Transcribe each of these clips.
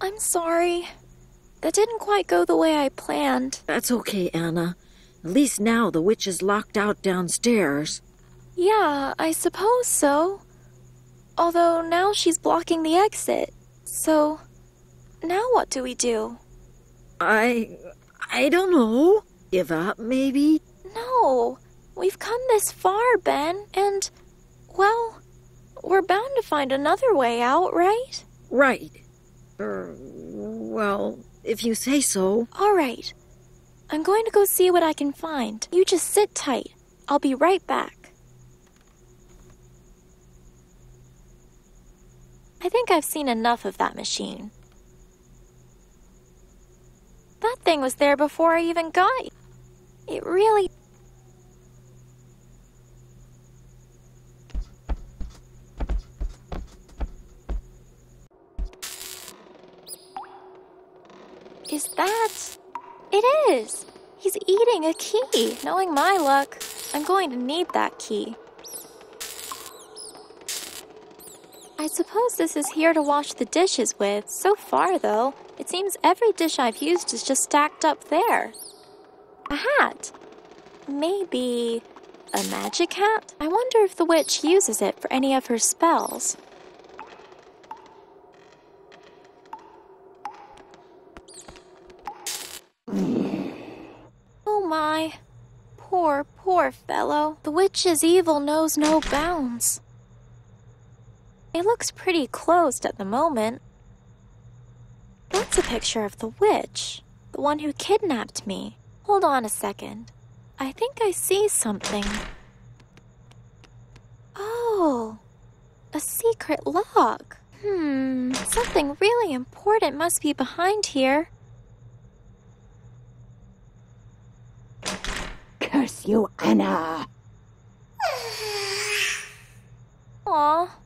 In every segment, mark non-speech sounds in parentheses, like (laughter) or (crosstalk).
I'm sorry. That didn't quite go the way I planned. That's okay, Anna. At least now the witch is locked out downstairs. Yeah, I suppose so. Although now she's blocking the exit. So, now what do we do? I. I don't know. Give up, maybe? No, we've come this far, Ben, and, well, we're bound to find another way out, right? Right. Er, well, if you say so. All right. I'm going to go see what I can find. You just sit tight. I'll be right back. I think I've seen enough of that machine. That thing was there before I even got it. It really. Is that. It is! He's eating a key. Knowing my luck, I'm going to need that key. I suppose this is here to wash the dishes with. So far, though, it seems every dish I've used is just stacked up there. A hat. Maybe a magic hat? I wonder if the witch uses it for any of her spells. My. Poor, poor fellow. The witch's evil knows no bounds. It looks pretty closed at the moment. That's a picture of the witch, the one who kidnapped me. Hold on a second. I think I see something. Oh, a secret lock. Hmm, something really important must be behind here. Curse you, Anna! (sighs) Aw,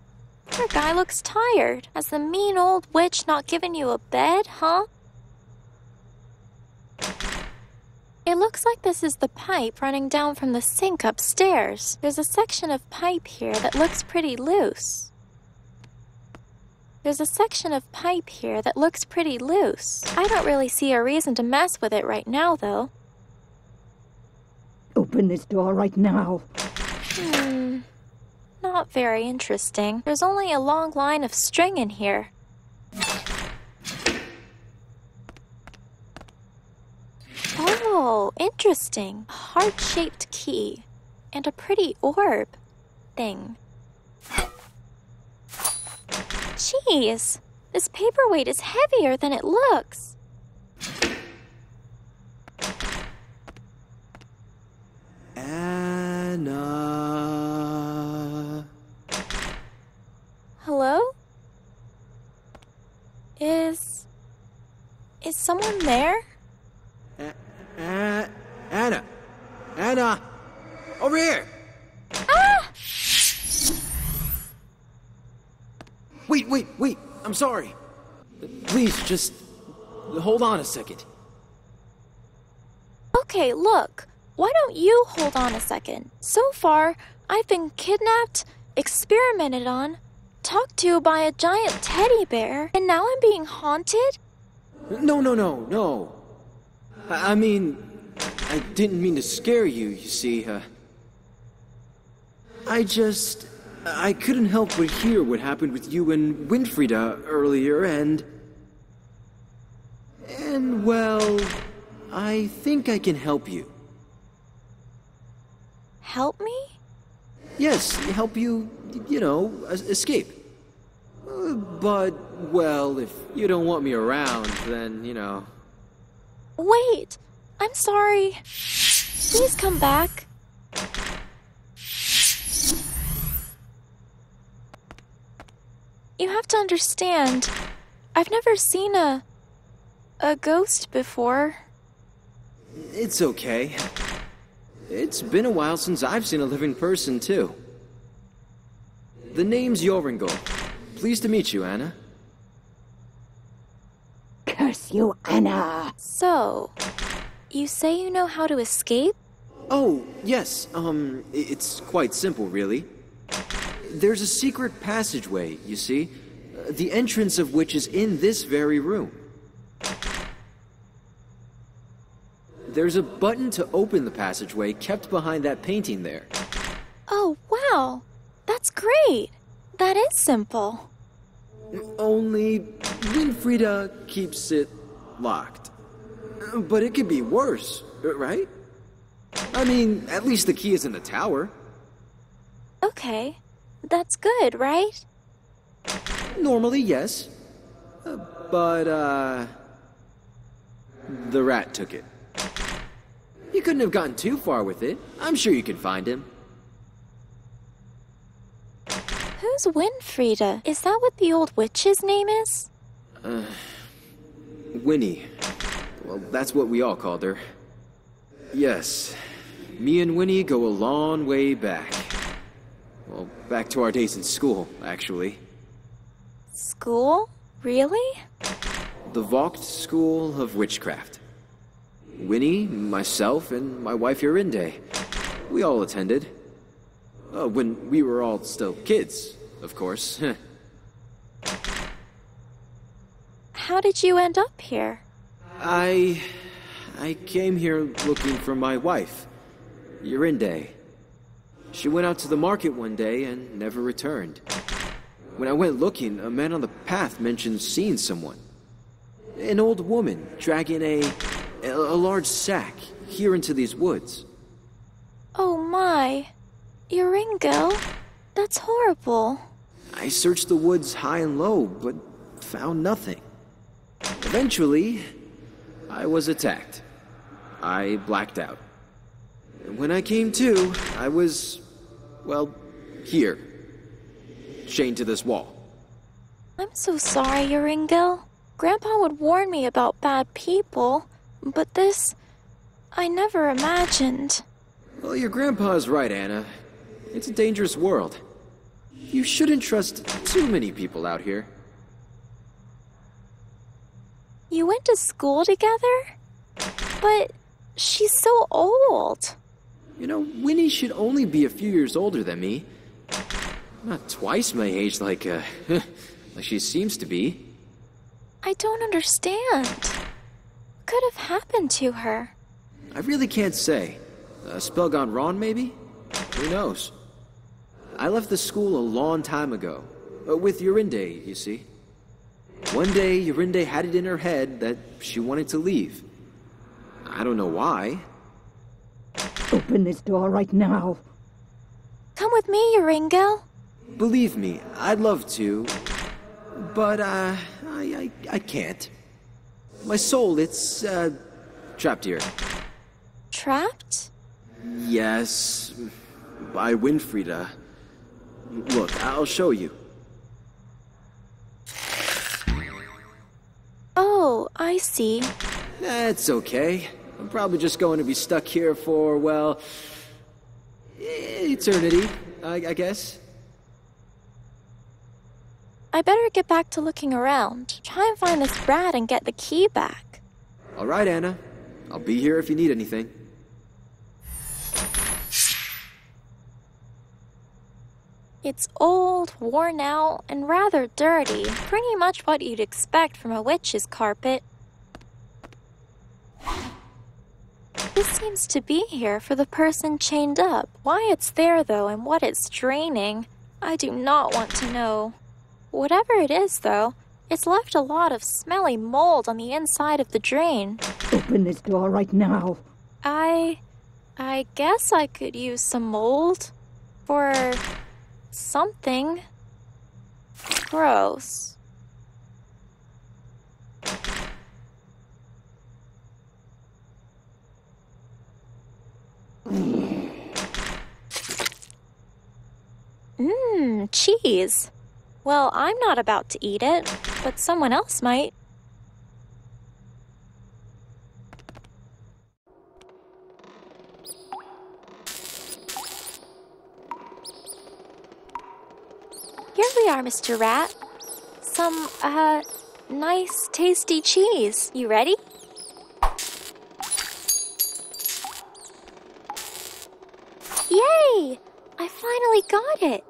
poor guy looks tired. Has the mean old witch not given you a bed, huh? It looks like this is the pipe running down from the sink upstairs. There's a section of pipe here that looks pretty loose. There's a section of pipe here that looks pretty loose. I don't really see a reason to mess with it right now, though. Open this door right now. Hmm. Not very interesting. There's only a long line of string in here. Oh, interesting. A heart shaped key. And a pretty orb thing. Jeez, this paperweight is heavier than it looks. Anna. Hello? Is. Is someone there? A- A- Anna. Anna. Over here. Ah! Wait, wait, wait. I'm sorry. Please, just hold on a second. Okay, look. Why don't you hold on a second? So far, I've been kidnapped, experimented on, talked to by a giant teddy bear, and now I'm being haunted? No, no, no, no. I, I mean, I didn't mean to scare you, you see. Uh, I just. I couldn't help but hear what happened with you and Winfrieda earlier, and. And, well, I think I can help you. Help me? Yes, help you, you know, escape. Uh, But, well, if you don't want me around, then, you know. Wait! I'm sorry. Please come back. You have to understand. I've never seen a. a ghost before. It's okay. It's been a while since I've seen a living person, too. The name's Joringel. Pleased to meet you, Anna. Curse you, Anna! So, you say you know how to escape? Oh, yes, um, it's quite simple, really. There's a secret passageway, you see, the entrance of which is in this very room. There's a button to open the passageway kept behind that painting there. Oh, wow. That's great. That is simple. Only Winfrieda keeps it locked. But it could be worse, right? I mean, at least the key is in the tower. Okay. That's good, right? Normally, yes. Uh, But, uh. The rat took it. You couldn't have gotten too far with it. I'm sure you can find him. Who's Winfrieda? Is that what the old witch's name is? Uh, Winnie. Well, that's what we all called her. Yes. Me and Winnie go a long way back. Well, back to our days in school, actually. School? Really? The Vogt School of Witchcraft. Winnie, myself, and my wife Jorinde. We all attended. Uh, when we were all still kids, of course. (laughs) How did you end up here? I. I came here looking for my wife, Jorinde. She went out to the market one day and never returned. When I went looking, a man on the path mentioned seeing someone. An old woman dragging a. a, a large sack here into these woods. Oh my. Joringel? That's horrible. I searched the woods high and low, but found nothing. Eventually, I was attacked. I blacked out. And when I came to, I was, well, here. Chained to this wall. I'm so sorry, Joringel. Grandpa would warn me about bad people, but this. I never imagined. Well, your grandpa's right, Anna. It's a dangerous world. You shouldn't trust too many people out here. You went to school together? But she's so old. You know, Winnie should only be a few years older than me. Not twice my age like, uh, (laughs) like she seems to be. I don't understand. What could have happened to her? I really can't say. A spell gone wrong, maybe? Who knows? I left the school a long time ago. Uh, with Jorinde, you see. One day, Jorinde had it in her head that she wanted to leave. I don't know why. Open this door right now. Come with me, Joringel. Believe me, I'd love to. But, uh, I, I, I can't. My soul, it's, uh, trapped here. Trapped? Yes, by Winfrieda. Look, I'll show you. Oh, I see. That's okay. I'm probably just going to be stuck here for, well, eternity, I, I guess. I better get back to looking around. Try and find this rat and get the key back. All right, Anna. I'll be here if you need anything. It's old, worn out, and rather dirty. Pretty much what you'd expect from a witch's carpet. This seems to be here for the person chained up. Why it's there, though, and what it's draining, I do not want to know. Whatever it is, though, it's left a lot of smelly mold on the inside of the drain. Open this door right now. I. I guess I could use some mold. For. something. Gross. Mmm, cheese. Well, I'm not about to eat it, but someone else might. Here we are, Mr. Rat. Some, uh, nice, tasty cheese. You ready? Yay! I finally got it.